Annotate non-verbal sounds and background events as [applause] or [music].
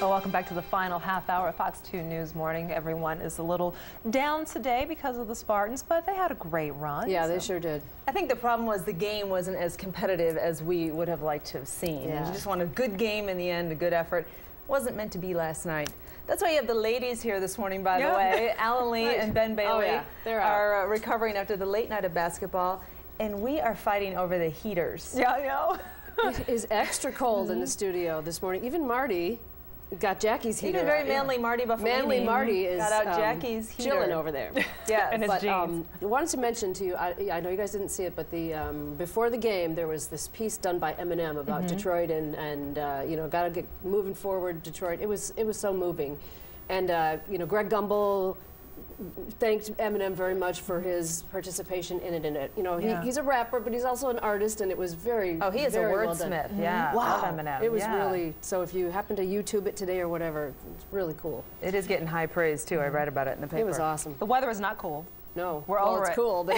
Well, welcome back to the final half hour of Fox 2 News Morning. Everyone is a little down today because of the Spartans, but they had a great run. Yeah, they sure did. I think the problem was the game wasn't as competitive as we would have liked to have seen. Yeah. You just want a good game in the end, a good effort. Wasn't meant to be last night. That's why you have the ladies here this morning, by Yeah. the way. [laughs] Alan Lee Right. and Ben Bailey Oh, yeah. They're are uh, recovering after the late night of basketball, and we are fighting over the heaters. Yeah, I know. [laughs] It is extra cold in the studio this morning. Even Marty got Jackie's heater. Even very out, yeah. manly Marty Buffalini Manly Marty is got out um, Jackie's heater. chilling over there. Yeah, [laughs] And his but jeans. um, I wanted to mention to you, I, I know you guys didn't see it, but the um, before the game there was this piece done by Eminem about Mm-hmm. Detroit and and uh, you know got to get moving forward, Detroit. It was it was so moving, and uh, you know Greg Gumbel thanked Eminem very much for his participation in it. In it, you know he, Yeah. he's a rapper, but he's also an artist, and it was very Oh, he is a very well wordsmith. Yeah, mm-hmm. Wow, love Eminem. it was yeah. really so. If you happen to YouTube it today or whatever, it's really cool. It is getting high praise too. I read about it in the paper. It was awesome. The weather is not cool. No, We're well, all it's cool, but